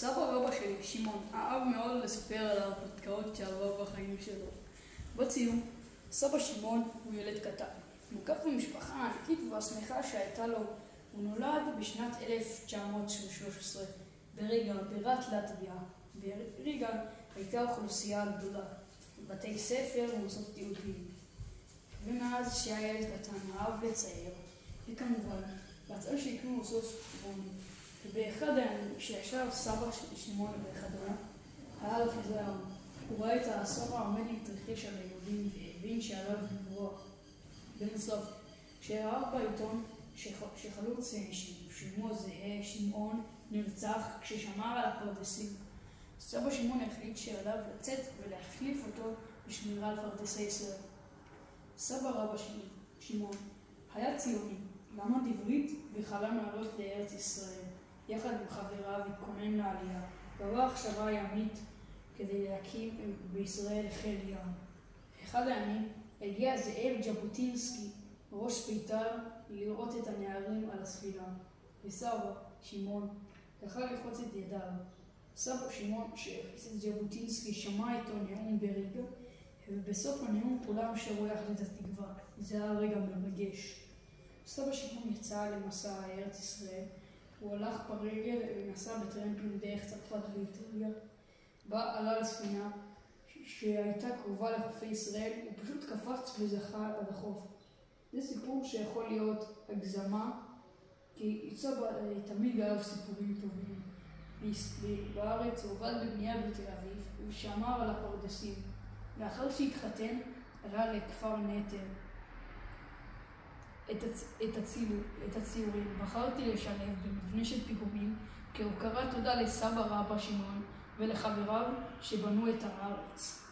סבא רבא שלי, שמעון, אהב מאוד לספר על ההרפתקאות שעבר בחיים שלו. בציון, סבא שמעון הוא ילד קטן. מוקף במשפחה הענקית והשמחה שהייתה לו. הוא נולד בשנת 1913 בריגה, בירת לטביה. בריגה הייתה אוכלוסייה גדולה, בתי ספר ומוסדות יהודיים. ומאז שהיה ילד קטן אהב לצייר, וכמובן, רצה שיקנו מוסדות ספורונים. ובאחד הימים, כשישב סבא של שמעון בחדרו, היה לו חזרון. הוא ראה את הסבא עומד להתרחש על היהודים והבין שעליו לברוח. בנוסף, כשראה בעיתון שחלוץ ששמו זהה, שמעון, נרצח כששמר על הפרדסים. סבא שמעון החליט שעליו לצאת ולהחליף אותו בשמירה על פרדסי ישראל. סבא רבא שמעון היה ציוני, למד עברית וחלם לעלות לארץ ישראל. יחד עם חבריו התכונן לעלייה, ועבר הכשרה ימית כדי להקים בישראל חיל ים. אחד הימים הגיע זאב ז'בוטינסקי, ראש בית"ר, לראות את הנערים על הספינה, וסבא, שמעון, יכל ללחוץ את ידיו. סבא שמעון, שהכניס את ז'בוטינסקי, שמע איתו נאום בריגה, ובסוף הנאום כולם שרו יחד את התקווה. זה היה רגע מרגש. סבא שמעון יצא למסע ארץ ישראל, הוא הלך ברגל ונסע בטרמפים דרך צרפת ואיטליה. בה עלה לספינה שהייתה קרובה לחופי ישראל, הוא פשוט קפץ וזכה עד. זה סיפור שיכול להיות הגזמה, כי סבא תמיד אהב סיפורים טובים. בארץ הוא עבד בבנייה בתל אביב, ושמר על הפרדסים. לאחר שהתחתן, עלה לכפר נטר. את, הצ... את, הציור, את הציורים בחרתי לשלב במבנה של פיגומים כהוקרת תודה לסבא רבא שמעון ולחבריו שבנו את הארץ.